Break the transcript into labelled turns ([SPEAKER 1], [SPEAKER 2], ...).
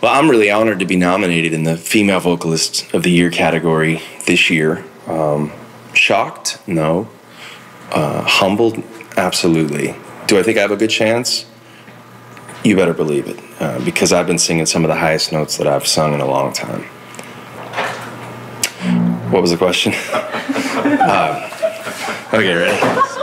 [SPEAKER 1] Well, I'm really honored to be nominated in the Female Vocalist of the Year category this year. Um, shocked? No. Uh, humbled? Absolutely. Do I think I have a good chance? You better believe it, uh, because I've been singing some of the highest notes that I've sung in a long time. What was the question? uh, okay, ready?